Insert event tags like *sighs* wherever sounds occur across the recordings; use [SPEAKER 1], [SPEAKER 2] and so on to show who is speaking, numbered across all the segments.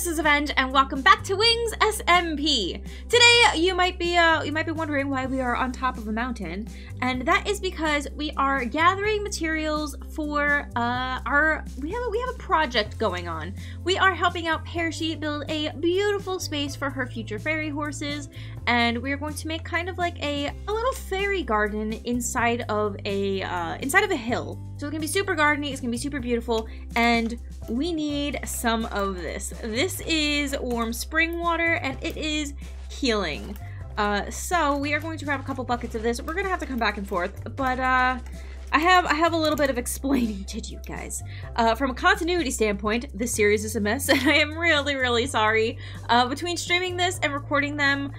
[SPEAKER 1] Mrs. Avenge, and welcome back to Wings SMP. Today, you might be uh, you might be wondering why we are on top of a mountain, and that is because we are gathering materials for uh, our we have a, we have a project going on. We are helping out Pearshi build a beautiful space for her future fairy horses, and we are going to make kind of like a, a little fairy garden inside of a uh, inside of a hill. So it's gonna be super gardeny, it's gonna be super beautiful, and we need some of this. This is warm spring water, and it is healing. Uh, so we are going to grab a couple buckets of this. We're gonna have to come back and forth, but uh, I have I have a little bit of explaining *laughs* to do, guys. Uh, from a continuity standpoint, this series is a mess, *laughs* and I am really really sorry. Uh, between streaming this and recording them,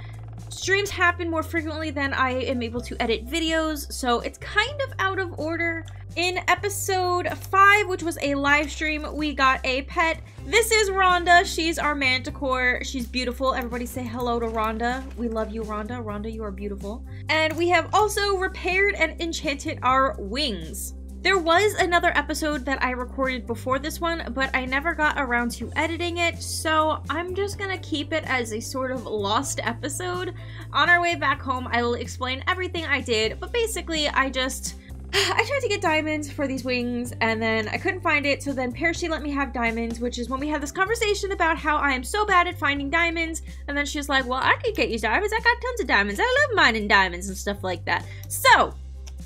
[SPEAKER 1] streams happen more frequently than I am able to edit videos, so it's kind of out of order. In episode 5, which was a live stream, we got a pet. This is Rhonda. She's our manticore. She's beautiful. Everybody say hello to Rhonda. We love you, Rhonda. Rhonda, you are beautiful. And we have also repaired and enchanted our wings. There was another episode that I recorded before this one, but I never got around to editing it, so I'm just gonna keep it as a sort of lost episode. On our way back home, I will explain everything I did, but basically, I just *sighs* I tried to get diamonds for these wings and then I couldn't find it. So then Pearshi let me have diamonds, which is when we had this conversation about how I am so bad at finding diamonds. And then she's like, well, I could get you diamonds. I got tons of diamonds. I love mining diamonds and stuff like that. So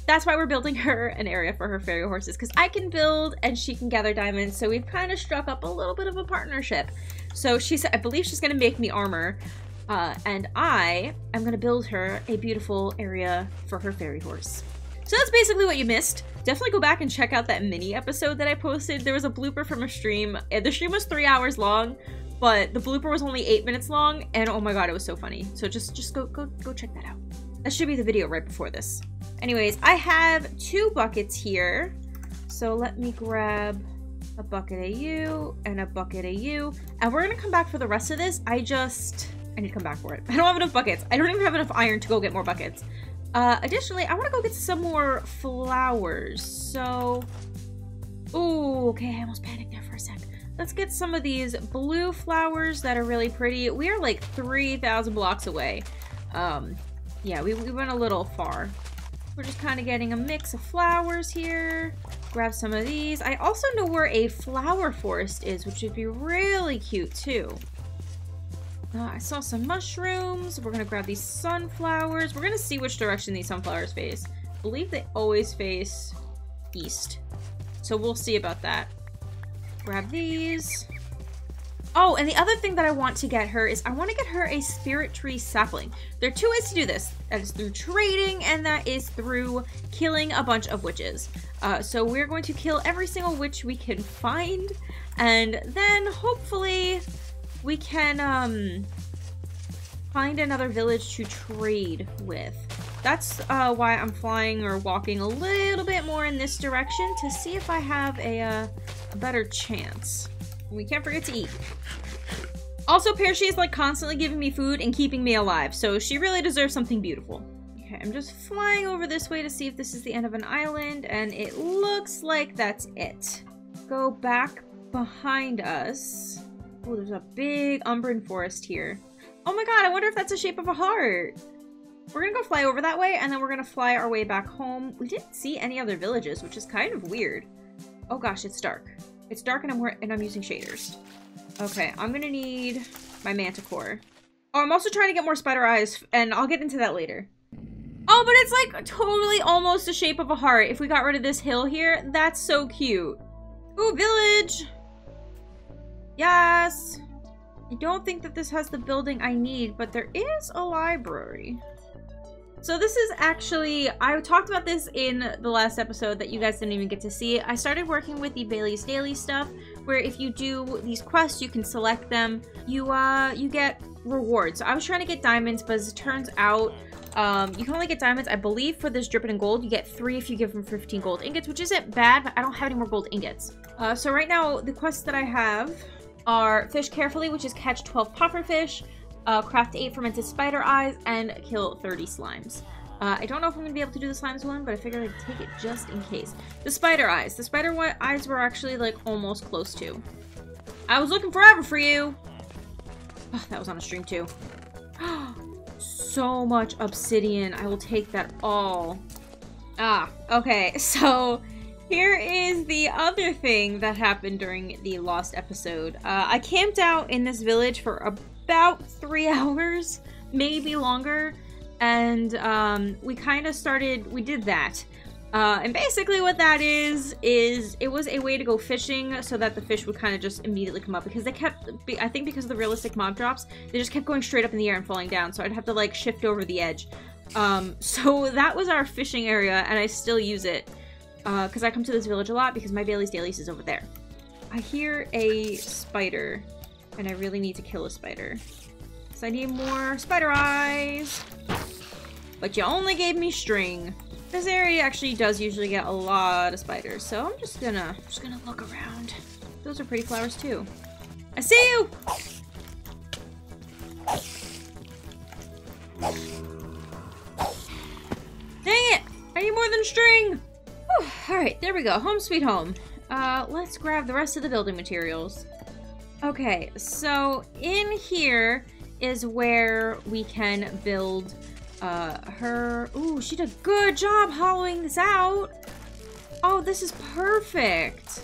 [SPEAKER 1] that's why we're building her an area for her fairy horses because I can build and she can gather diamonds. So we've kind of struck up a little bit of a partnership. So she's, I believe she's going to make me armor. Uh, and I am going to build her a beautiful area for her fairy horse. So that's basically what you missed. Definitely go back and check out that mini episode that I posted. There was a blooper from a stream. The stream was three hours long, but the blooper was only eight minutes long, and oh my god, it was so funny. So just just go go go check that out. That should be the video right before this. Anyways, I have two buckets here. So let me grab a bucket of you and a bucket of you. And we're gonna come back for the rest of this. I just I need to come back for it. *laughs* I don't have enough buckets. I don't even have enough iron to go get more buckets. Uh, additionally, I want to go get some more flowers. So, oh, okay, I almost panicked there for a sec. Let's get some of these blue flowers that are really pretty. We are like 3,000 blocks away. Um, yeah, we, we went a little far. We're just kind of getting a mix of flowers here. Grab some of these. I also know where a flower forest is, which would be really cute too. Uh, I saw some mushrooms. We're gonna grab these sunflowers. We're gonna see which direction these sunflowers face. I believe they always face east. So we'll see about that. Grab these. Oh, and the other thing that I want to get her is I want to get her a spirit tree sapling. There are two ways to do this. That is through trading, and that is through killing a bunch of witches. Uh, so we're going to kill every single witch we can find, and then hopefully we can um, find another village to trade with. That's uh, why I'm flying or walking a little bit more in this direction to see if I have a, uh, a better chance. We can't forget to eat. Also, Pearshi is like constantly giving me food and keeping me alive, so she really deserves something beautiful. Okay, I'm just flying over this way to see if this is the end of an island, and it looks like that's it. Go back behind us. Oh, there's a big Umbran forest here. Oh my god, I wonder if that's the shape of a heart. We're gonna go fly over that way, and then we're gonna fly our way back home. We didn't see any other villages, which is kind of weird. Oh gosh, it's dark. It's dark and I'm, and I'm using shaders. Okay, I'm gonna need my manticore. Oh, I'm also trying to get more spider eyes, and I'll get into that later. Oh, but it's like totally almost the shape of a heart. If we got rid of this hill here, that's so cute. Ooh, village! Yes! I don't think that this has the building I need, but there is a library. So this is actually, I talked about this in the last episode that you guys didn't even get to see. I started working with the Bailey's Daily stuff, where if you do these quests, you can select them. You, uh, you get rewards. So I was trying to get diamonds, but as it turns out, um, you can only get diamonds, I believe, for this dripping in gold. You get three if you give them 15 gold ingots, which isn't bad, but I don't have any more gold ingots. Uh, so right now, the quests that I have are Fish Carefully, which is catch 12 pufferfish, uh, craft 8 fermented spider eyes, and kill 30 slimes. Uh, I don't know if I'm going to be able to do the slimes one, but I figured I'd take it just in case. The spider eyes. The spider eyes were actually, like, almost close to. I was looking forever for you! Oh, that was on a stream too. *gasps* so much obsidian. I will take that all. Ah, okay. *laughs* So here is the other thing that happened during the lost episode. Uh, I camped out in this village for about three *laughs* hours, maybe longer, and um, we kind of started, we did that. Uh, and basically what that is, is it was a way to go fishing so that the fish would kind of just immediately come up because they kept, I think because of the realistic mob drops, they just kept going straight up in the air and falling down. So I'd have to like shift over the edge. Um, so *laughs* that was our fishing area and I still use it because uh, I come to this village a lot because my Bailey's Dailies is over there. I hear a spider, and I really need to kill a spider. So I need more spider eyes. But you only gave me string. This area actually does usually get a lot of spiders, so I'm just gonna just gonna look around. Those are pretty flowers too. I see you! Dang it! I need more than string! Alright, there we go. Home sweet home. Uh, let's grab the rest of the building materials. Okay, so in here is where we can build uh, her... Ooh, she did a good job hollowing this out. Oh, this is perfect.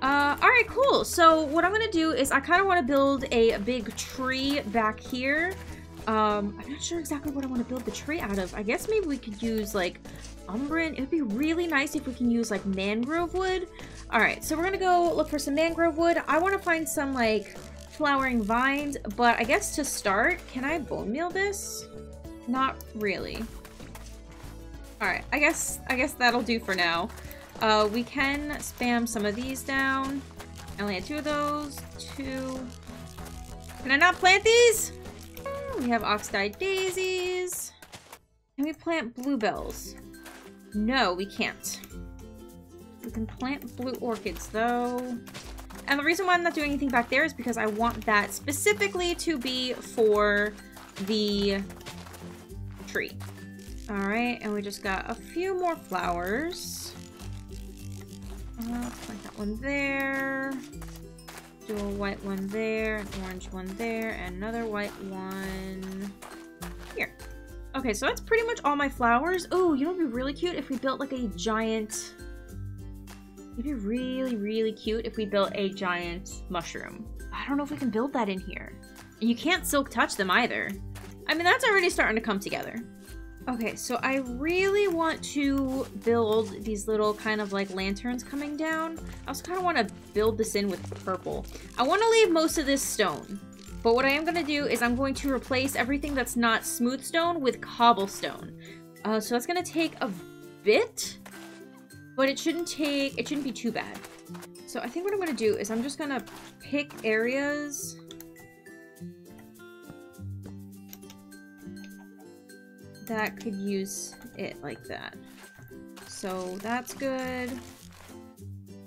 [SPEAKER 1] Uh, alright, cool. So what I'm gonna do is I kind of want to build a big tree back here. Um, I'm not sure exactly what I want to build the tree out of. I guess maybe we could use, like, Umbran. It would be really nice if we can use like mangrove wood. All right, so we're gonna go look for some mangrove wood. I want to find some like flowering vines, but I guess to start, can I bone meal this? Not really. All right, I guess I guess that'll do for now. Uh, we can spam some of these down. I only had two of those. Two. Can I not plant these? We have oxidized daisies. Can we plant bluebells? No, we can't. We can plant blue orchids, though. And the reason why I'm not doing anything back there is because I want that specifically to be for the tree. Alright, and we just got a few more flowers. Uh, let's plant that one there. Do a white one there, an orange one there, and another white one here. Okay, so that's pretty much all my flowers. Oh, you know what would be really cute if we built like a giant... It'd be really, really cute if we built a giant mushroom. I don't know if we can build that in here. You can't silk touch them either. I mean, that's already starting to come together. Okay, so I really want to build these little kind of like lanterns coming down. I also kind of want to build this in with purple. I want to leave most of this stone. But what I am going to do is I'm going to replace everything that's not smooth stone with cobblestone. Uh, so that's going to take a bit, but it shouldn't take, it shouldn't be too bad. So I think what I'm going to do is I'm just going to pick areas that could use it like that. So that's good.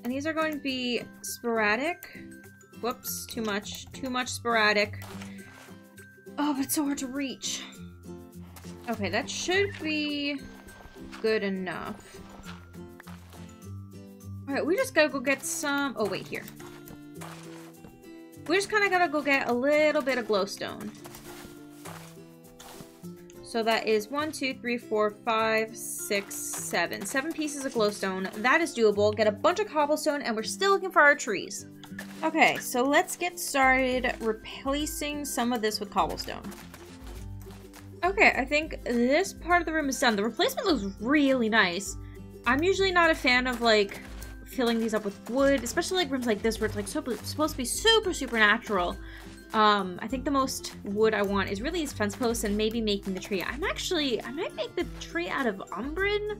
[SPEAKER 1] And these are going to be sporadic. Whoops, too much. Too much sporadic. Oh, but it's so hard to reach. Okay, that should be good enough. Alright, we just gotta go get some... Oh, wait, here. We just kind of gotta go get a little bit of glowstone. So that is one, two, three, four, five, six, seven. Seven pieces of glowstone. That is doable. Get a bunch of cobblestone, and we're still looking for our trees. Okay, so let's get started replacing some of this with cobblestone. Okay, I think this part of the room is done. The replacement looks really nice. I'm usually not a fan of, like, filling these up with wood, especially like rooms like this where it's like so, supposed to be super supernatural. Um, I think the most wood I want is really these fence posts and maybe making the tree. I'm actually, I might make the tree out of umbran.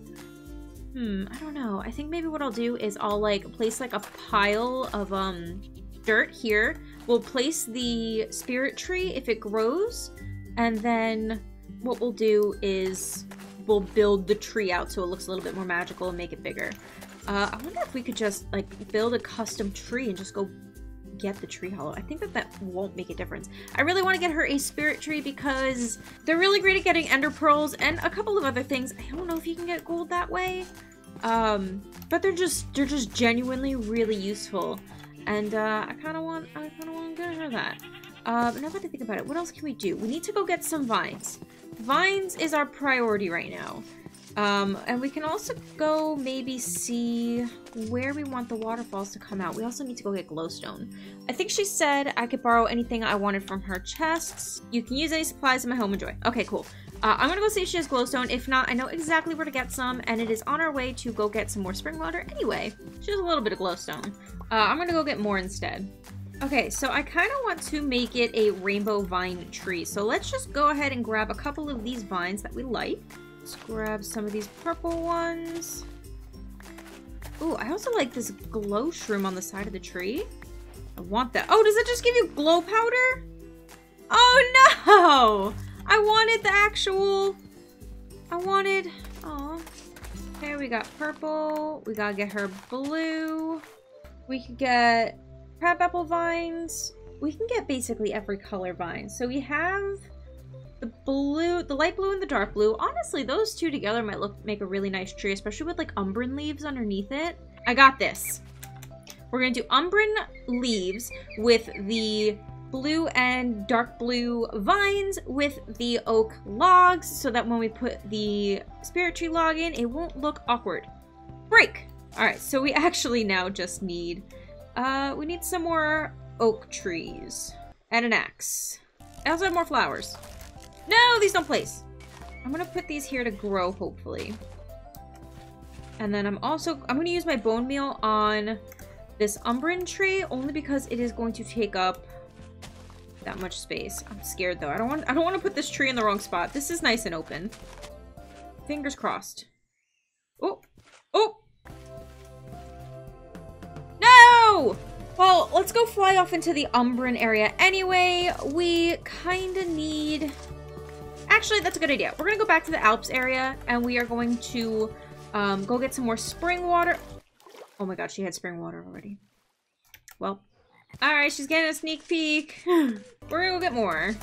[SPEAKER 1] Hmm, I don't know. I think maybe what I'll do is I'll like place like a pile of um dirt here. We'll place the spirit tree if it grows, and then what we'll do is we'll build the tree out so it looks a little bit more magical and make it bigger. Uh, I wonder if we could just like build a custom tree and just go get the tree hollow. I think that that won't make a difference. I really want to get her a spirit tree because they're really great at getting ender pearls and a couple of other things. I don't know if you can get gold that way. Um, but they're just, they're just genuinely really useful. And, uh, I kind of want, I kind of want to get her that. Uh, now that I think about it, what else can we do? We need to go get some vines. Vines is our priority right now. Um, and we can also go maybe see where we want the waterfalls to come out. We also need to go get glowstone. I think she said I could borrow anything I wanted from her chests. You can use any supplies in my home enjoy. Okay, cool. Uh, I'm gonna go see if she has glowstone. If not, I know exactly where to get some, and it is on our way to go get some more spring water anyway. She has a little bit of glowstone. Uh, I'm gonna go get more instead. Okay, so I kind of want to make it a rainbow vine tree. So let's just go ahead and grab a couple of these vines that we like. Let's grab some of these purple ones. Ooh, I also like this glow shroom on the side of the tree. I want that. Oh, does it just give you glow powder? Oh no! I wanted the actual... I wanted... Oh. Okay, we got purple. We gotta get her blue. We could get crabapple vines. We can get basically every color vine. So we have the blue, the light blue and the dark blue. Honestly, those two together might look make a really nice tree, especially with like umbran leaves underneath it. I got this. We're gonna do umbran leaves with the blue and dark blue vines with the oak logs so that when we put the spirit tree log in, it won't look awkward. Break! Alright, so we *laughs* actually now just need, uh, we need some more oak trees and an axe. I also have more flowers. No, these don't place. I'm gonna put these here to grow, hopefully. And then I'm also, I'm gonna use my bone meal on this umbran tree only because it is going to take up that much space. I'm scared though. I don't want I don't want to put this tree in the wrong spot. This is nice and open. Fingers crossed. Oh. Oh. No! Well, let's go fly off into the Umbran area anyway. We kind of need... Actually, that's a good idea. We're going to go back to the Alps area, and we are going to um, go get some more spring water. Oh my god, she had spring water already. Well, Alright, she's getting a sneak peek. *gasps* We're gonna go get more.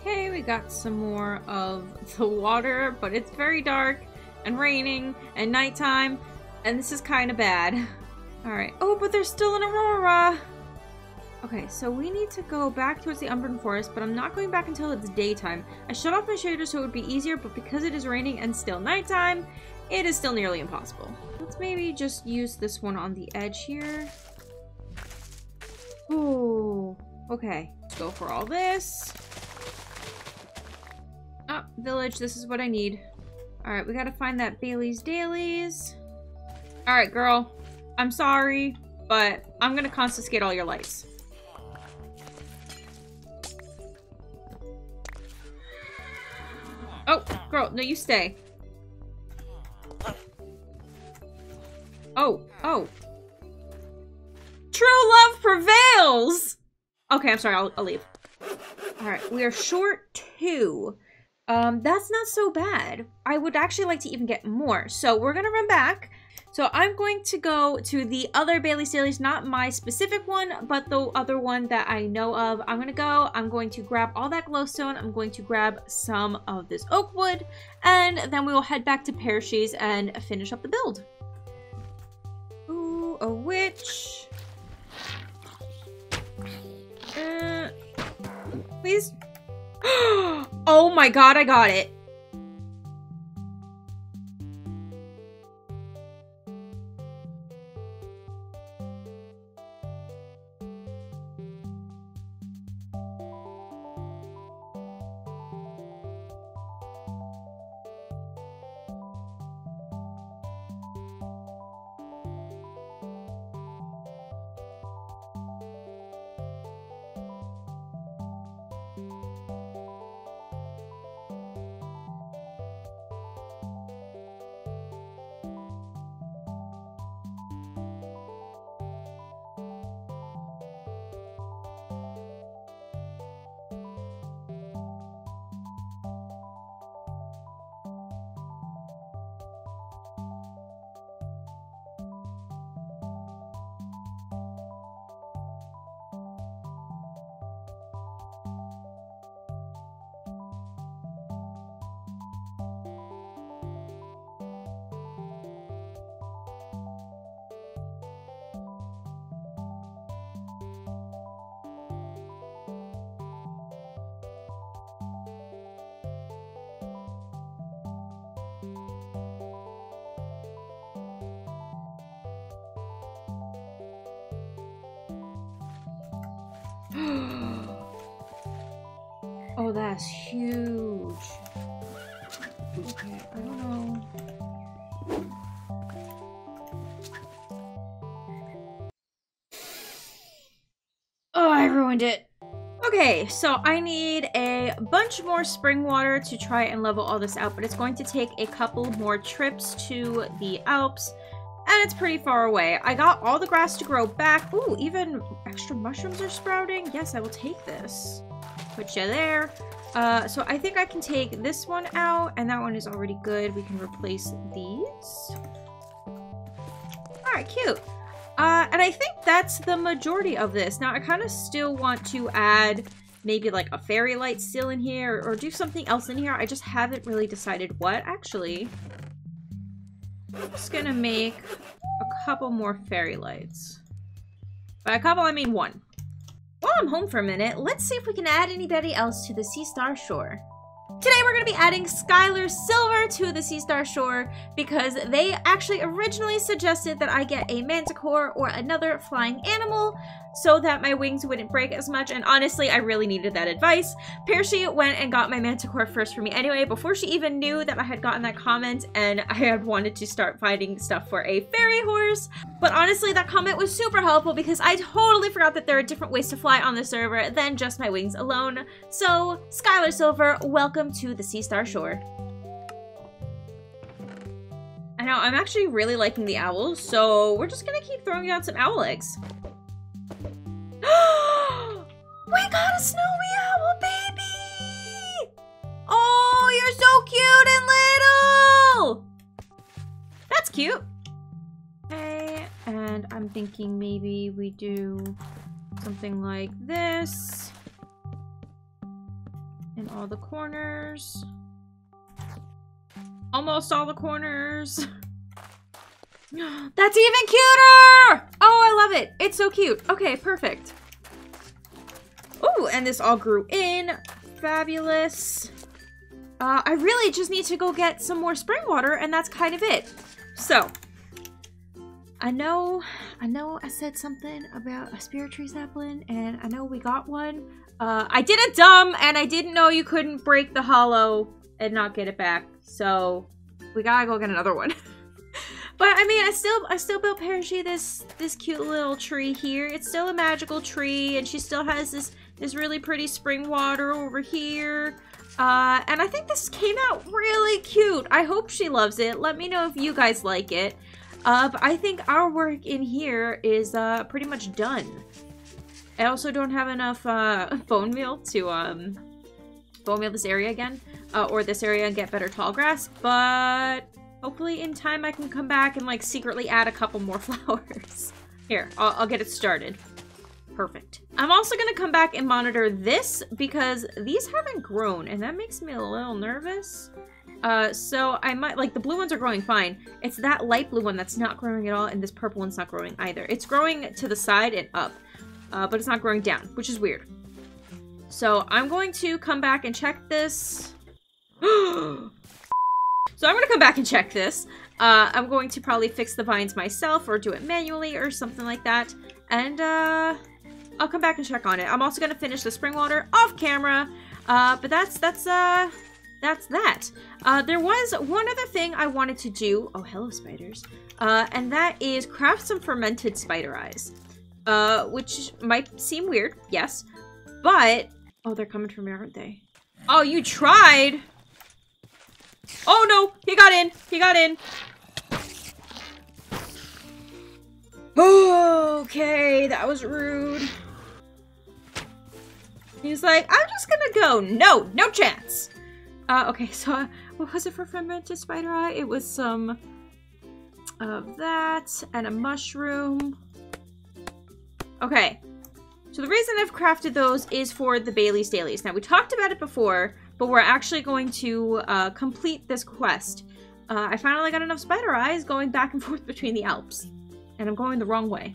[SPEAKER 1] Okay, we got some more of *laughs* the water, but it's very dark and raining and nighttime, and this is kind of bad. Alright. Oh, but there's still an aurora! Okay, so we need to go back towards the Umbran Forest, but I'm not going back until it's daytime. I shut off my shader so it would be easier, but because it is raining and still nighttime, it is still nearly impossible. Let's maybe just use this one on the edge here. Ooh. Okay. Let's go for all this. Oh, village. This is what I need. Alright, we gotta find that Bailey's Dailies. Alright, girl. I'm sorry, but I'm gonna confiscate all your lights. Oh, girl, no, you stay. Oh, oh, True love prevails! Okay, I'm sorry, I'll, I'll leave. Alright, we are short two. Um, that's not so bad. I would actually like to even get more. So we're gonna run back. So I'm going to go to the other Bailey Dailies, not my specific one, but the other one that I know of. I'm gonna go, I'm going to grab all that glowstone, I'm going to grab some of this oak wood, and then we will head back to Pearshi's and finish up the build. Ooh, a witch. Uh, please? *gasps* oh my god, I got it. *gasps* oh, that's huge. Okay, I don't know. Oh, I ruined it. Okay, so I need a bunch more spring water to try and level all this out, but it's going to take a couple more trips to the Alps, and it's pretty far away. I got all the grass to grow back. Ooh, even extra mushrooms are sprouting. Yes, I will take this. Put you there. Uh, so I think I can take this one out, and that one is already good. We can replace these. Alright, cute. Uh, and I think that's the majority of this. Now, I kind of still want to add maybe like a fairy light still in here or, or do something else in here. I just haven't really decided what, actually. I'm just gonna make a couple more fairy lights. By a couple, I mean one. While I'm home for a minute, let's see if we can add anybody else to the Sea Star Shore. Today we're going to be adding Skylar Silver to the Sea Star Shore because they actually originally suggested that I get a manticore or another flying animal so that my wings wouldn't break as much and honestly I really needed that advice. Pearshi went and got my manticore first for me anyway before she even knew that I had gotten that comment and I had wanted to start finding stuff for a fairy horse. But honestly that comment was super helpful because I totally forgot that there are different ways to fly on the server than just my wings alone. So Skylar Silver, welcome to the Sea Star Shore. I know, I'm actually really liking the owls, so we're just gonna keep throwing out some owl eggs. *gasps* we got a snowy owl baby! Oh, you're so cute and little! That's cute. Okay, and I'm thinking maybe we do something like this. In all the corners. Almost all the corners. *laughs* *gasps* That's even cuter! Oh, I love it. It's so cute. Okay, perfect. Oh, and this all grew in. Fabulous. Uh, I really just need to go get some more spring water, and that's kind of it. So, I know, I know I said something about a spirit tree sapling, and I know we got one. Uh, I did a dumb, and I didn't know you couldn't break the hollow and not get it back. So, we gotta go get another one. *laughs* But I mean, I still I still built Pearshi this this cute little tree here. It's still a magical tree, and she still has this this really pretty spring water over here. Uh, and I think this came out really cute. I hope she loves it. Let me know if you guys like it. Uh, but I think our work in here is uh, pretty much done. I also don't have enough uh, *laughs* bone meal to um, bone meal this area again, uh, or this area and get better tall grass, but Hopefully in time I can come back and like secretly add a couple more *laughs* flowers. Here, I'll, I'll get it started. Perfect. I'm also to come back and monitor this because these haven't grown and that makes me a little nervous. Uh, so I might, like the blue ones are growing fine. It's that light blue one that's not growing at all and this purple one's not growing either. It's growing to the side and up, uh, but it's not growing down, which is weird. So I'm going to come back and check this. *gasps* So I'm to come back and check this. Uh, I'm going to probably fix the vines myself or do it manually or something like that. And uh, I'll come back and check on it. I'm also to finish the spring water off camera. Uh, but that's, that's, uh, that's that. Uh, there was one other thing I wanted to do. Oh, hello, spiders. Uh, and that is craft some fermented spider eyes. Uh, which might seem weird, yes. But, oh, they're coming from here, aren't they? Oh, you tried! Oh no! He got in! He got in! Okay, that was rude. He's like, I'm just gonna go. No, no chance. Uh, okay, so uh, what was it for fermented spider eye? It was some of that and a mushroom. Okay, so the reason I've crafted those is for the Bailey's Dailies. Now, we talked about it before, but we're actually going to uh, complete this quest. Uh, I finally got enough spider eyes going back and *laughs* forth between the Alps. And I'm going the wrong way.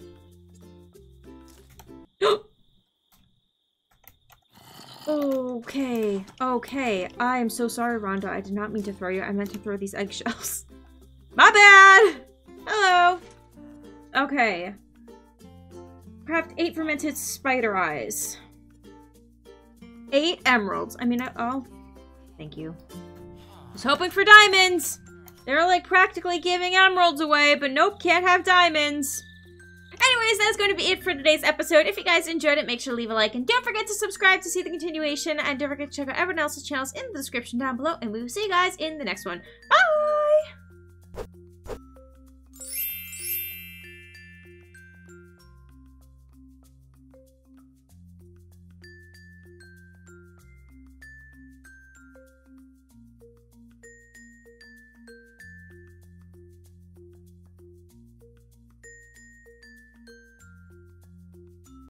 [SPEAKER 1] *gasps* okay, okay. I am so sorry, Rhonda. I did not mean to throw you. I meant to throw these *laughs* eggshells. My bad! Hello! Okay. Craft eight fermented spider eyes. Eight emeralds. I mean, I, oh, thank you. I was hoping for diamonds. They're like practically giving emeralds away, but nope, can't have diamonds. Anyways, that's going to be it for today's episode. If you guys enjoyed it, make sure to leave a like. And don't forget to subscribe to see the continuation. And don't forget to check out everyone else's channels in the description down below. And we will see you guys in the next one. Bye!